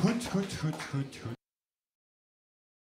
Goed, goed, goed, goed, goed.